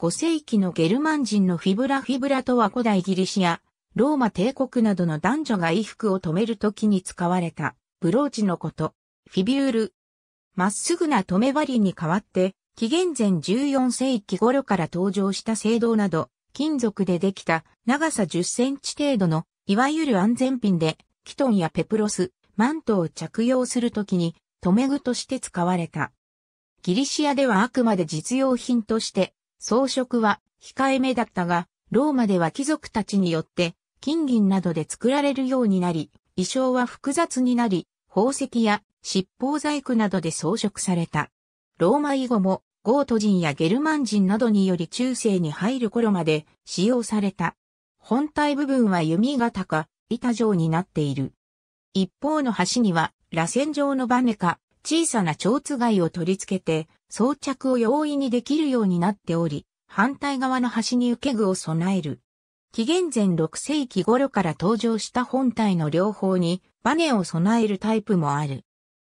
5世紀のゲルマン人のフィブラフィブラとは古代ギリシア、ローマ帝国などの男女が衣服を留めるときに使われたブローチのこと、フィビュール。まっすぐな留め針に代わって、紀元前14世紀頃から登場した聖堂など、金属でできた長さ10センチ程度の、いわゆる安全ピンで、キトンやペプロス、マントを着用するときに、留め具として使われた。ギリシアではあくまで実用品として、装飾は控えめだったが、ローマでは貴族たちによって金銀などで作られるようになり、衣装は複雑になり、宝石や七宝細工などで装飾された。ローマ以後もゴート人やゲルマン人などにより中世に入る頃まで使用された。本体部分は弓型か板状になっている。一方の端には螺旋状のバネか小さな蝶つがいを取り付けて装着を容易にできるようになっており、反対側の端に受け具を備える。紀元前6世紀頃から登場した本体の両方にバネを備えるタイプもある。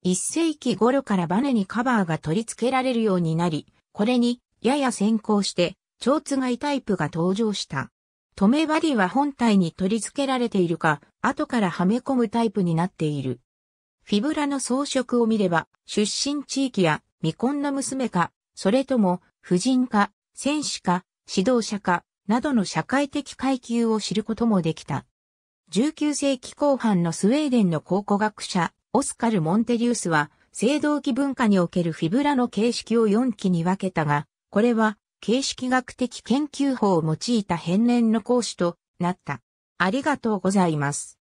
1世紀頃からバネにカバーが取り付けられるようになり、これにやや先行して蝶つがいタイプが登場した。止め針は本体に取り付けられているか、後からはめ込むタイプになっている。フィブラの装飾を見れば、出身地域や未婚の娘か、それとも、婦人か、戦士か、指導者か、などの社会的階級を知ることもできた。19世紀後半のスウェーデンの考古学者、オスカル・モンテリウスは、青銅器文化におけるフィブラの形式を4期に分けたが、これは、形式学的研究法を用いた変年の講師となった。ありがとうございます。